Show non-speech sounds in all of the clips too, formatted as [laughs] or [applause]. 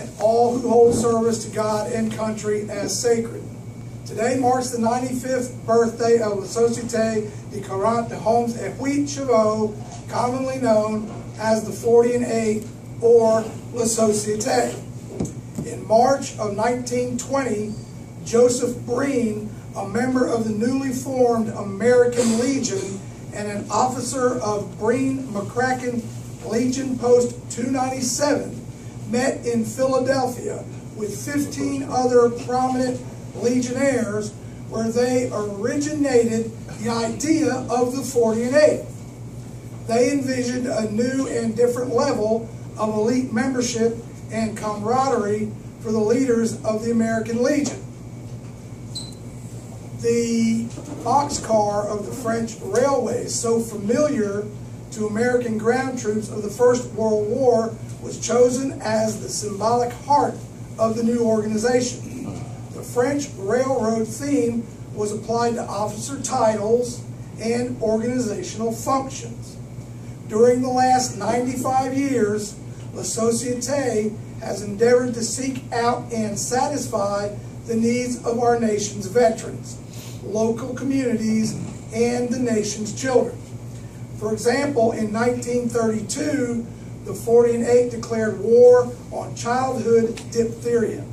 and all who hold service to God and country as sacred. Today marks the 95th birthday of La Société de Quarante de Hommes et Huit Chevaux, commonly known as the 40 and 8 or La Société. In March of 1920, Joseph Breen, a member of the newly formed American Legion and an officer of Breen McCracken Legion Post 297, met in Philadelphia with 15 other prominent Legionnaires where they originated the idea of the 40 and 8. They envisioned a new and different level of elite membership and camaraderie for the leaders of the American Legion. The boxcar of the French railways, so familiar to American ground troops of the First World War, was chosen as the symbolic heart of the new organization. The French railroad theme was applied to officer titles and organizational functions. During the last 95 years, La Societe has endeavored to seek out and satisfy the needs of our nation's veterans, local communities, and the nation's children. For example, in 1932, the 48 declared war on childhood diphtheria.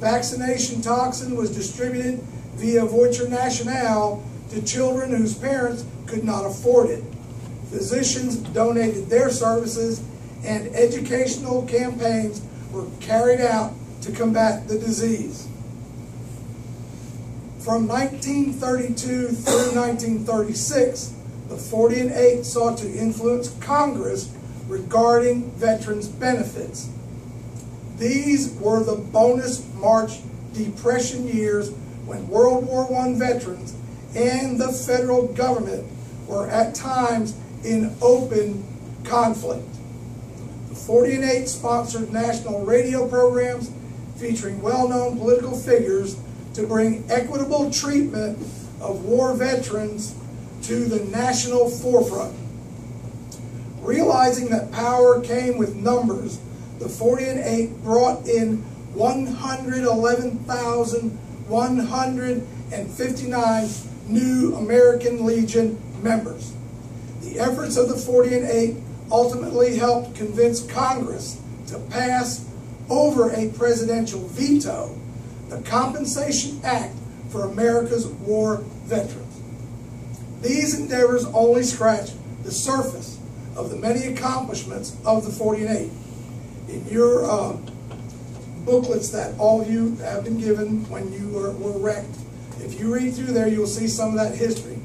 Vaccination toxin was distributed via Voiture Nationale to children whose parents could not afford it. Physicians donated their services and educational campaigns were carried out to combat the disease. From 1932 through 1936, the 40 and 8 sought to influence Congress regarding veterans' benefits. These were the bonus March Depression years when World War I veterans and the federal government were at times in open conflict. The 40 and 8 sponsored national radio programs featuring well-known political figures to bring equitable treatment of war veterans to the national forefront. Realizing that power came with numbers, the 40 and 8 brought in 111,159 new American Legion members. The efforts of the 40 and 8 ultimately helped convince Congress to pass over a presidential veto the Compensation Act for America's war veterans. These endeavors only scratch the surface of the many accomplishments of the 48. In your uh, booklets that all of you have been given when you were, were wrecked, if you read through there, you'll see some of that history.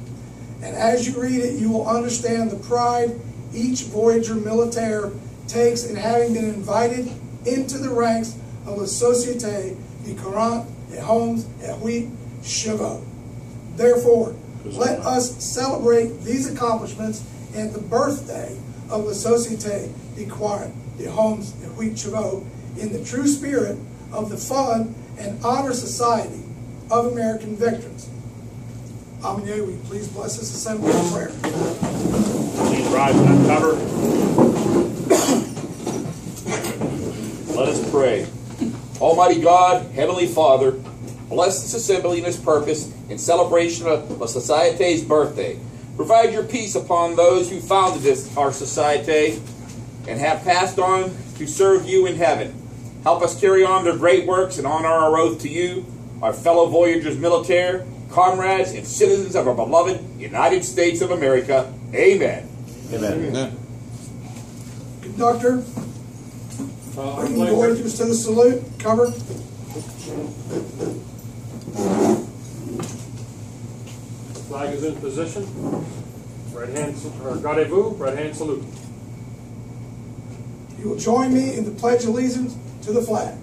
And as you read it, you will understand the pride each Voyager militaire takes in having been invited into the ranks of the Société de Quarante et Hommes et Huit Chevaux. Therefore, let us celebrate these accomplishments and the birthday of La Société de Quarante de Hommes et Huit Chevaux in the true spirit of the fun and honor society of American veterans. Amen. will you please bless this assembly in prayer? Please rise and uncover. Let us pray. Almighty God, Heavenly Father, bless this assembly and its purpose in celebration of La Societe's birthday. Provide your peace upon those who founded this, our society and have passed on to serve you in heaven. Help us carry on their great works and honor our oath to you, our fellow voyagers militaire, comrades, and citizens of our beloved United States of America. Amen. Amen. Amen. Conductor, Uh, bring I'd the like to- voyagers to the salute. Cover. Flag is in position. Right hand, uh, or gardez-vous, right hand salute. You will join me in the Pledge of Allegiance to the flag.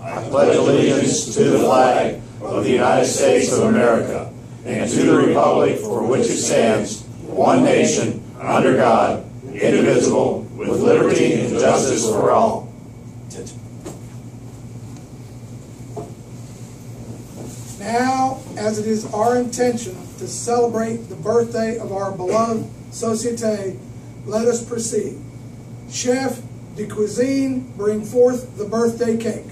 I pledge allegiance to the flag of the United States of America and to the republic for which it stands, one nation, under God, indivisible, with liberty and justice for all. Now, as it is our intention to celebrate the birthday of our beloved Societe, let us proceed. Chef, de cuisine bring forth the birthday cake.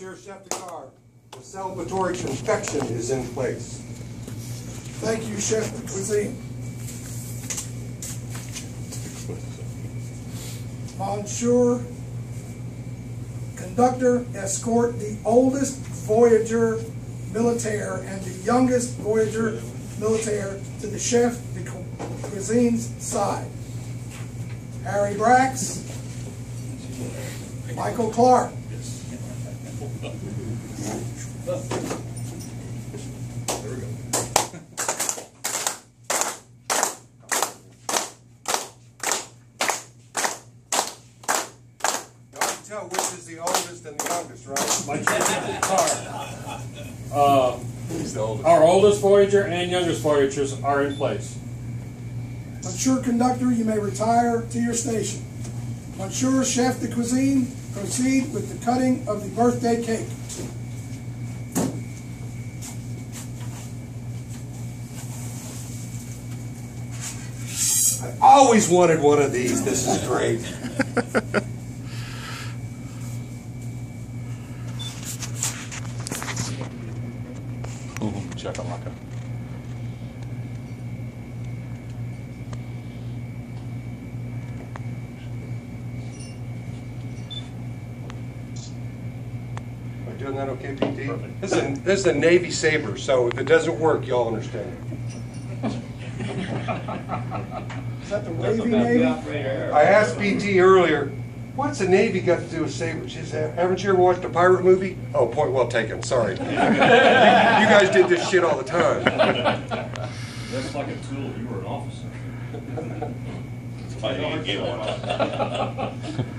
Monsieur Gare, the celebratory confection is in place. Thank you, Chef de cuisine. Monsieur Conductor, escort the oldest Voyager Militaire and the youngest Voyager Militaire to the Chef de Cuisine's side. Harry Brax, Michael Clark. Y'all can tell which is the oldest and the youngest, right? Uh, Our oldest Voyager and youngest Voyagers are in place. Monsieur Conductor, you may retire to your station. Monsieur Chef de Cuisine, proceed with the cutting of the birthday cake. I always wanted one of these. This is great. [laughs] doing that okay, PT? This is, a, this is a Navy Saber, so if it doesn't work, y'all understand. Is that the wavy navy? I asked PT earlier, what's the Navy got to do with sabers? She said, haven't you ever watched a pirate movie? Oh, point well taken, sorry. [laughs] You guys did this shit all the time. That's like a tool, you were an officer. [laughs] I didn't get one. [laughs]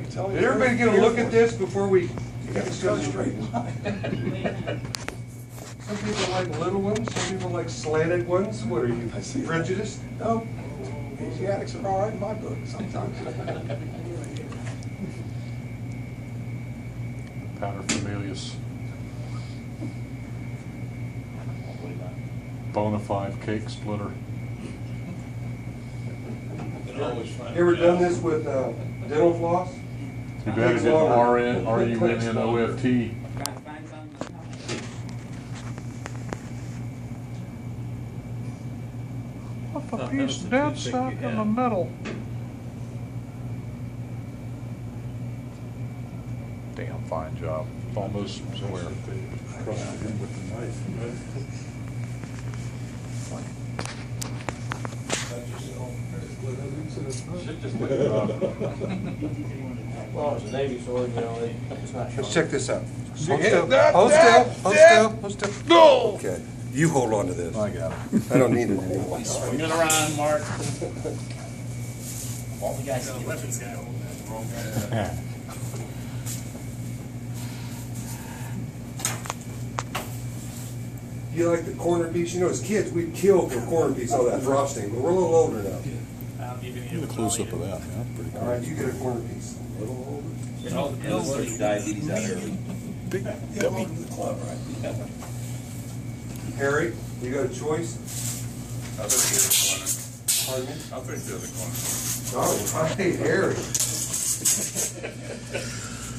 Did everybody get a look at this before we? Go straight line. [laughs] Some people like little ones, some people like slanted ones. What are you, prejudiced? No, Asiatics are all right in my book sometimes. [laughs] paterfamilias. Bona fide cake splitter. You ever done this with uh, dental floss? Too bad it didn't RN, RUNN OFT. What the piece dead stuck in the middle? Damn fine job, almost square. Well, it's a Navy sword, you know, it- it's not Let's sharp. check this out. Hold still, hold still, hold still, hold still. No! Okay, you hold on to this. I got it. I don't need it anymore. [laughs] Swing it around, Mark. All the guys. The weapons guy. Wrong guy. You like the corner piece? You know, as kids, we'd kill for a corner piece, all that frosting, but we're a little older now. Get a close up of that, yeah, pretty cool. right, you get a corner piece. Diabetes out early. Big Yeah, welcome to the club, right? Harry, you got a choice? I'll take the other Pardon me? corner. I'll take the other corner. Oh, [laughs] I hate Harry. [laughs]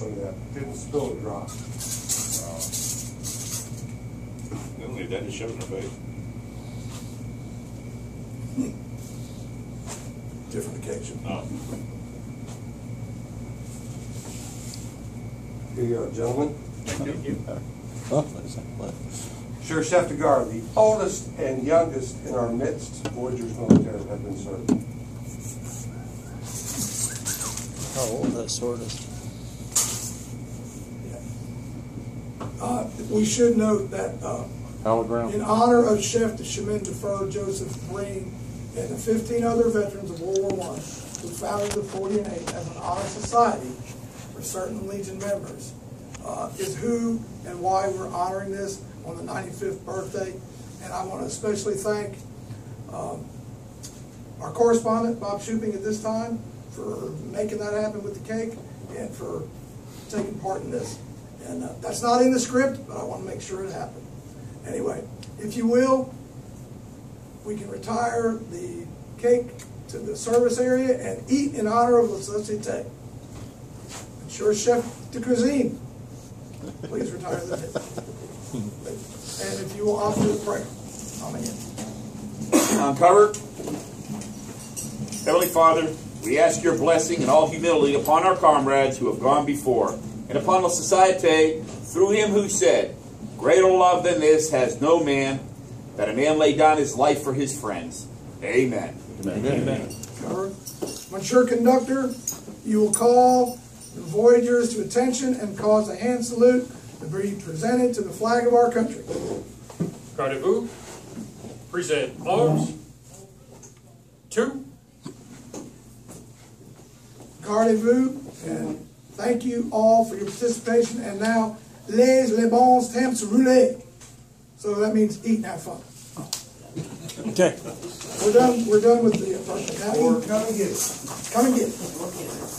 Look at that, didn't spill a drop. They'll leave that and shove in their face. Different occasion. Oh. Here you go, gentlemen. Thank you. Sure, Sheriff Chef de Gare, the oldest and youngest in our midst, Voyagers military have been served. How old that sword is? Uh, we should note that, uh. In honor of Chef de Chemin de Fer Joseph Breen and the 15 other veterans of World War I who founded the 48 as an honor society for certain Legion members, uh, is who and why we're honoring this on the 95th birthday. And I want to especially thank um, our correspondent, Bob Shuping, at this time for making that happen with the cake and for taking part in this. And uh, that's not in the script, but I want to make sure it happened. Anyway, if you will, we can retire the cake to the service area and eat in honor of La Societe. And sure, Chef de Cuisine, please retire the cake. And if you will, I'll the prayer. Amen. Uncovered. Heavenly Father, we ask your blessing in all humility upon our comrades who have gone before, and upon the society through him who said, Greater love than this has no man, that a man lay down his life for his friends. Amen. Covered. Monsieur Conductor, you will call the Voyagers to attention and cause a hand salute to be presented to the flag of our country. Gardez-vous. Present arms. Two. Gardez-vous, and thank you all for your participation. And now, les les bons temps roulés. So that means eat and have fun. Okay. We're done. We're done with the. Uh, now eat. Come and get it. Come and get it.